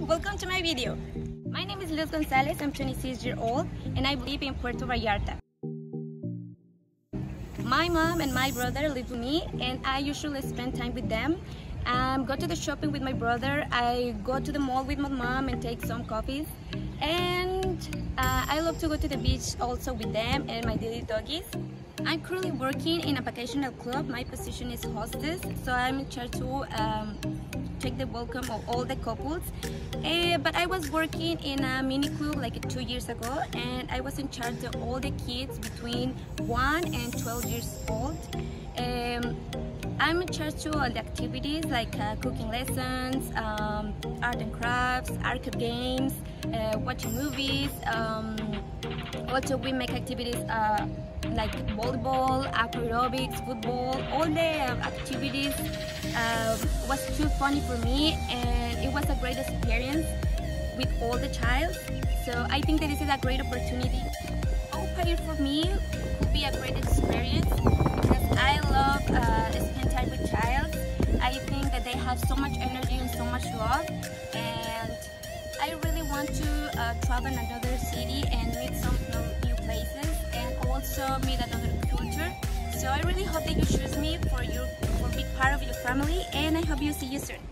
Welcome to my video. My name is Luz Gonzalez. I'm 26 years old and I live in Puerto Vallarta. My mom and my brother live with me and I usually spend time with them. Um, go to the shopping with my brother. I go to the mall with my mom and take some coffees. And uh, I love to go to the beach also with them and my daily doggies. I'm currently working in a vacational club. My position is hostess, so I'm in charge to um, check the welcome of all the couples. Uh, but I was working in a mini club like two years ago, and I was in charge of all the kids between 1 and 12 years old. Um, I'm in charge of all the activities like uh, cooking lessons, um, art and crafts, arcade games, uh, watching movies. Um, also, we make activities uh, like volleyball, aerobics, football. All the uh, activities uh, was too funny for me, and it was a great experience with all the child. So I think that this is a great opportunity. Au pair for me would be a great experience because I love uh, spend time with child. I think that they have so much energy and so much love, and I really want to uh, travel in another city and meet some meet another culture. So I really hope that you choose me for your for being part of your family, and I hope you see you soon.